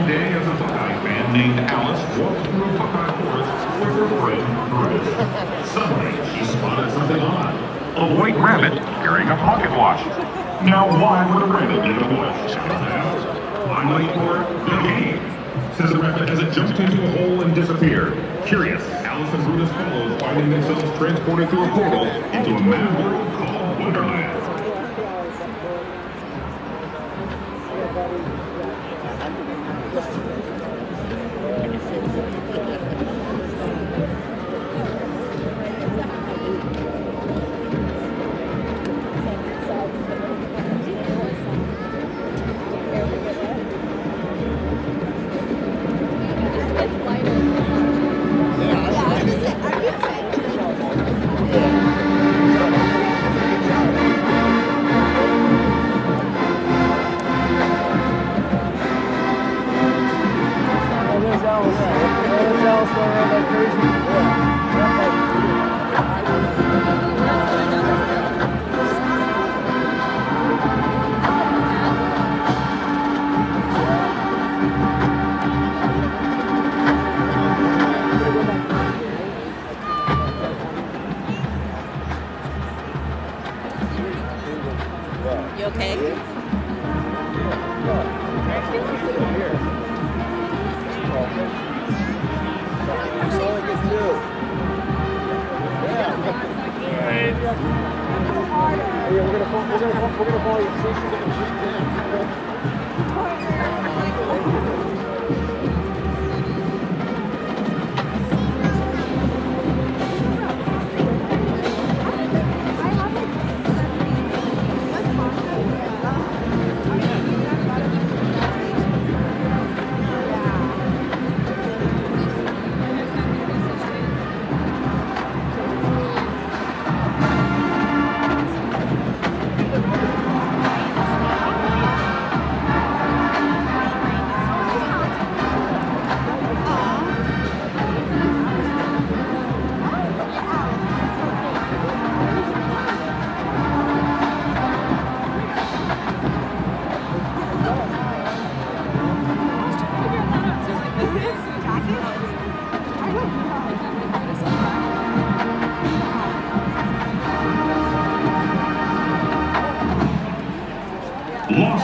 fine day as a Buckeye fan named Alice walked through a Buckeye forest with her friend Brutus. Suddenly, she spotted something odd. A white rabbit carrying a pocket watch. Now, why would a rabbit need a watch? Late for the game. Says the rabbit as it jumped into a hole and disappeared. Curious, Alice and Brutus followed, finding themselves transported through a portal into a mad world called Wonderland. Yeah, we're gonna fall, we're gonna fall, we're gonna fall. You're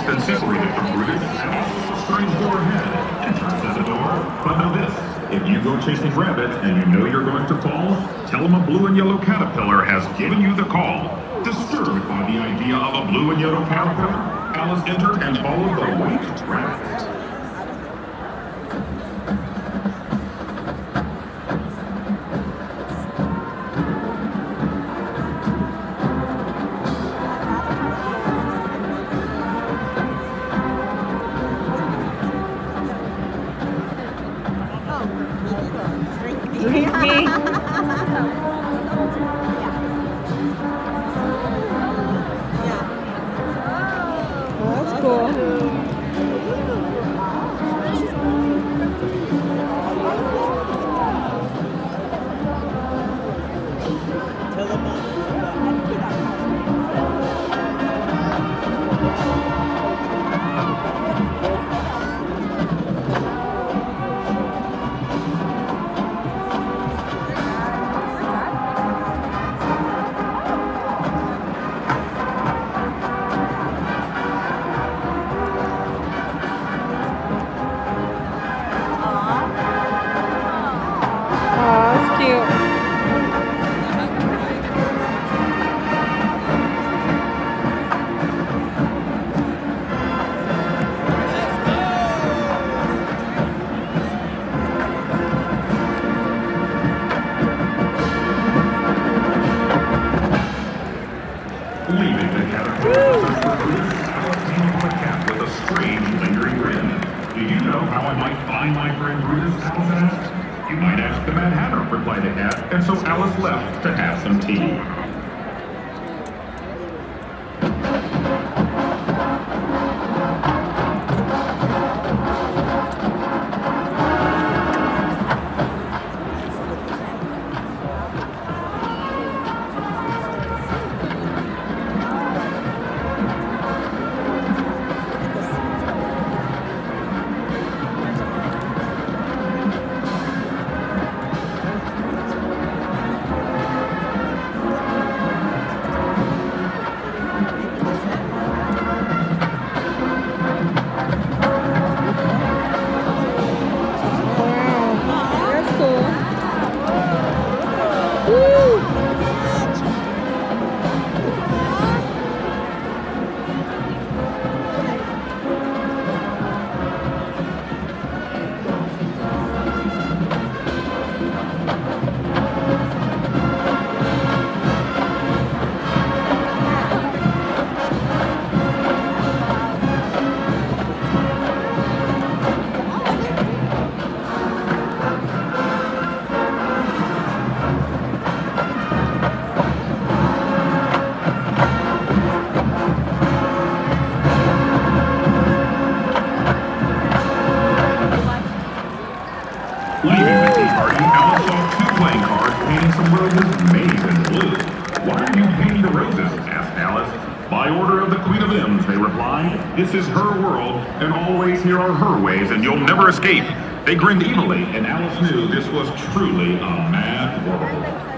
and separated from Brutus, a strange door ahead. Entrance at the door. But know this, if you go chasing rabbits and you know you're going to fall, tell them a blue and yellow caterpillar has given you the call. Disturbed by the idea of a blue and yellow caterpillar, Alice entered and followed the white rabbit. How I might find my friend Brutus? Alice asked. You might ask the Mad Hatter, replied the cat, and so Alice left to have some tea. Leaving the party, Alice saw two playing cards painting some roses maize in blue. Why are you painting the roses? asked Alice. By order of the Queen of M's, they replied. This is her world, and always here are her ways, and you'll never escape. They grinned evilly, and Alice knew this was truly a mad world.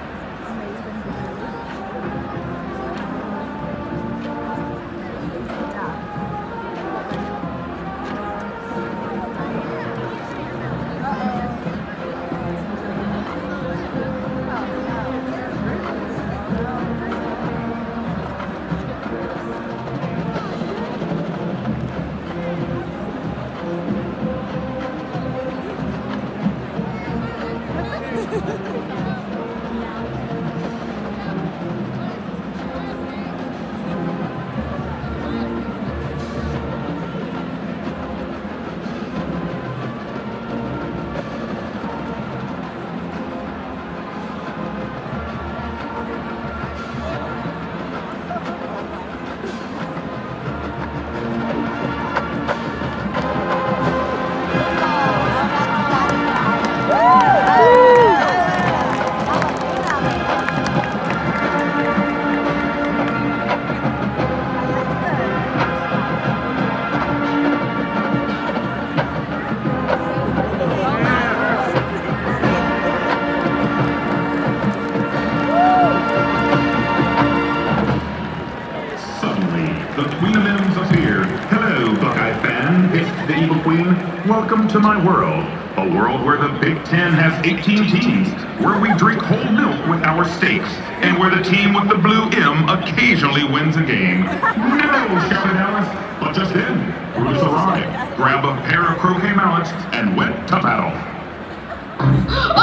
Queen of appeared. Hello, Buckeye fan, hissed the evil queen. Welcome to my world. A world where the Big Ten has 18 teams, where we drink whole milk with our steaks, and where the team with the blue M occasionally wins a game. No, shouted Alice. But just then, Bruce arrived, grabbed a pair of croquet mallets, and went to battle.